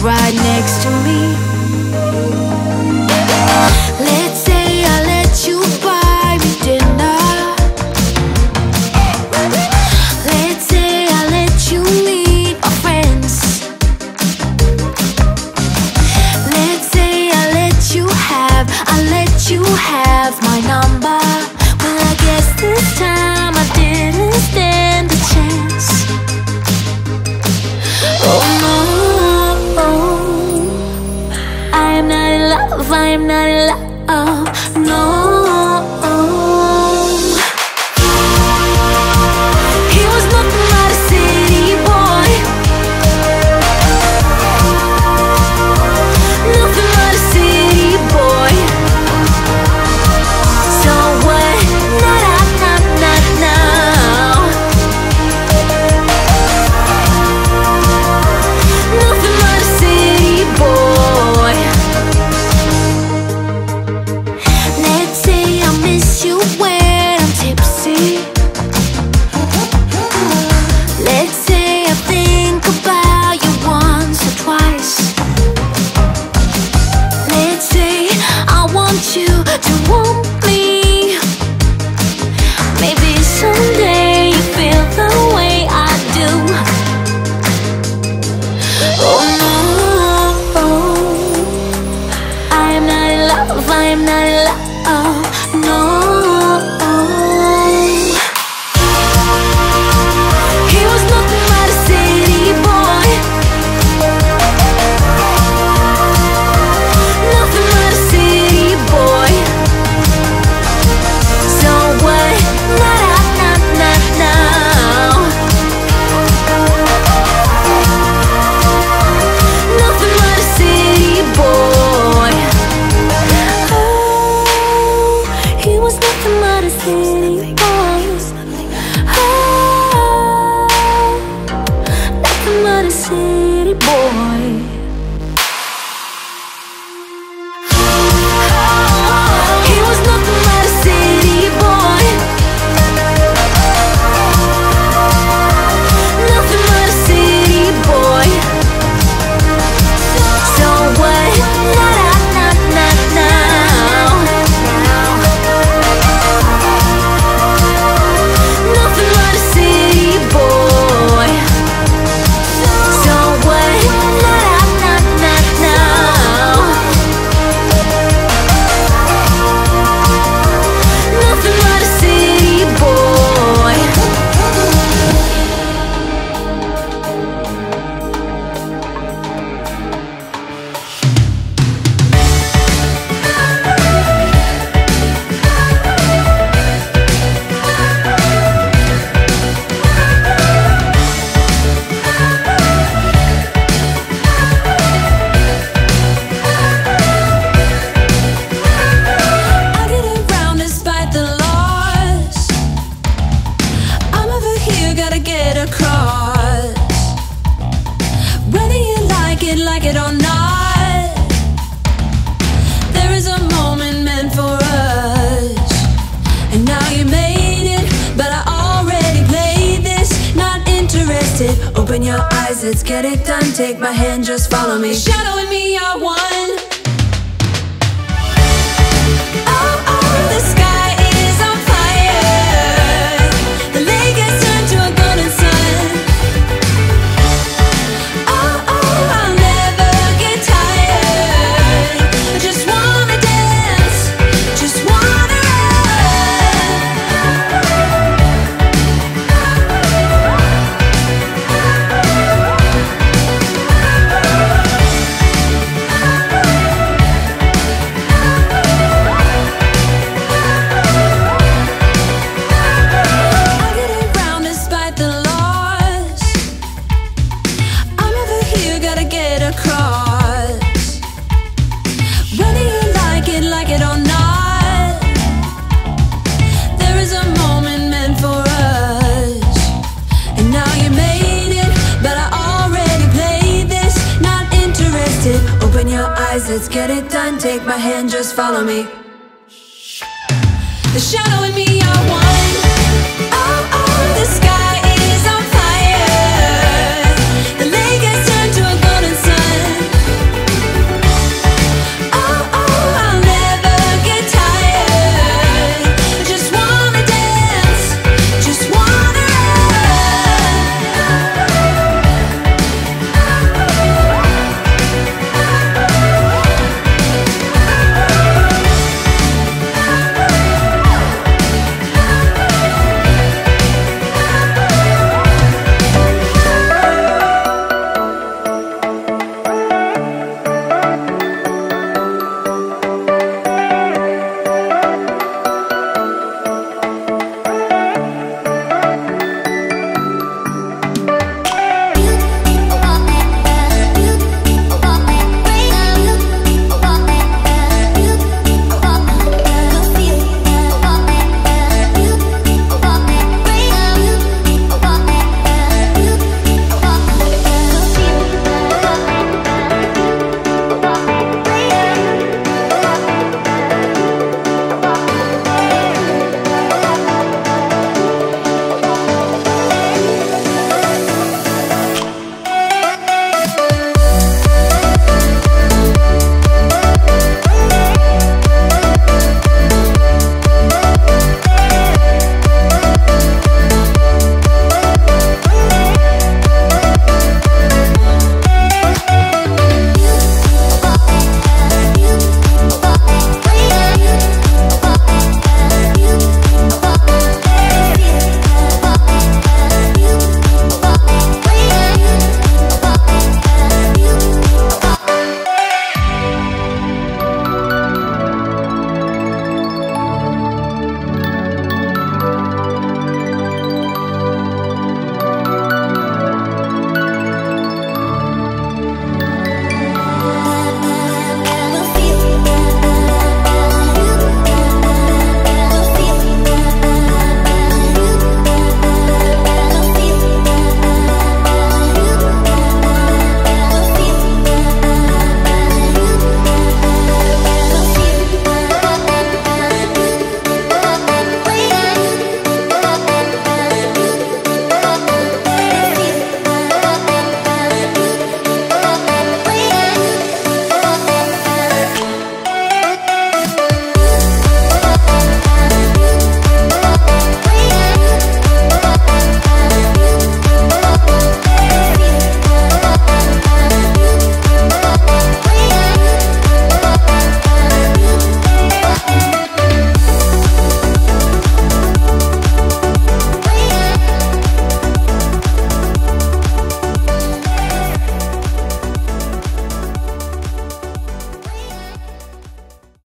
right next to me. if I'm not in love? to warm like it or not. There is a moment meant for us, and now you made it. But I already played this, not interested. Open your eyes, let's get it done. Take my hand, just follow me. Shadow and me are one. get it done. Take my hand, just follow me. The shadow in me, I want